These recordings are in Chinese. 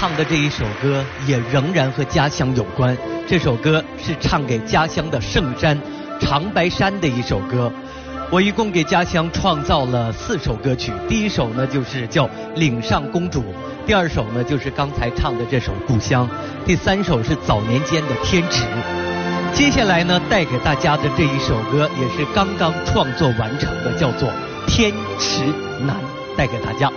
唱的这一首歌也仍然和家乡有关。这首歌是唱给家乡的圣山长白山的一首歌。我一共给家乡创造了四首歌曲，第一首呢就是叫《岭上公主》，第二首呢就是刚才唱的这首《故乡》，第三首是早年间的《天池》。接下来呢，带给大家的这一首歌也是刚刚创作完成的，叫做《天池南》，带给大家。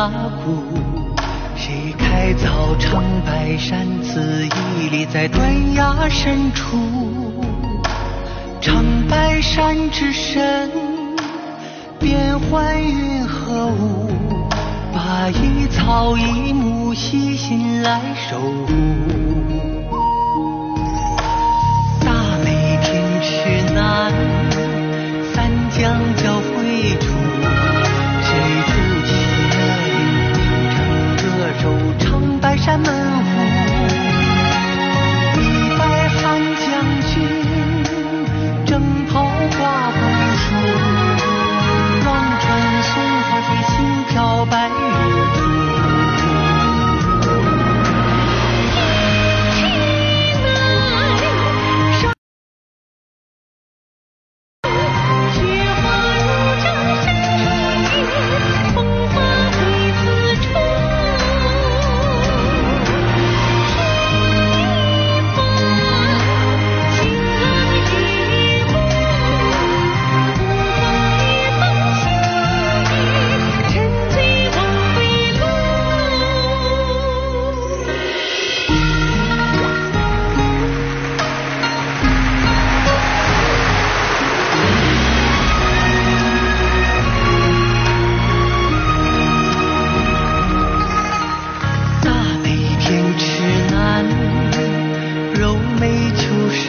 大谷，谁开凿长白山？此屹立在断崖深处。长白山之神，变幻云和雾，把一草一木细心来守护。大美天池南，三江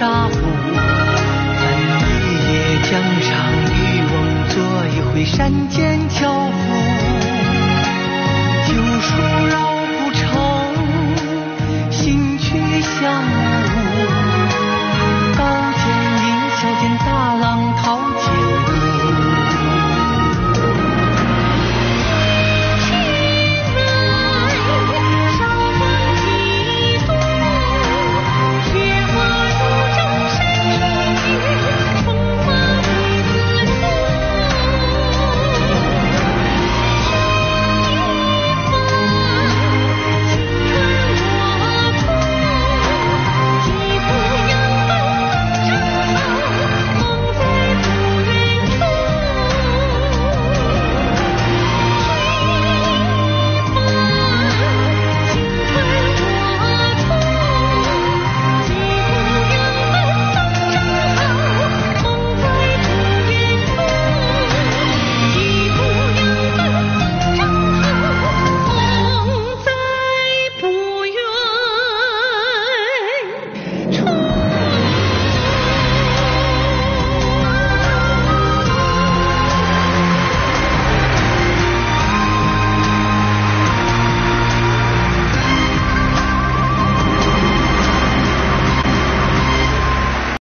大湖，看一叶江上渔翁，做一回山间樵夫，旧书绕不愁，新曲响。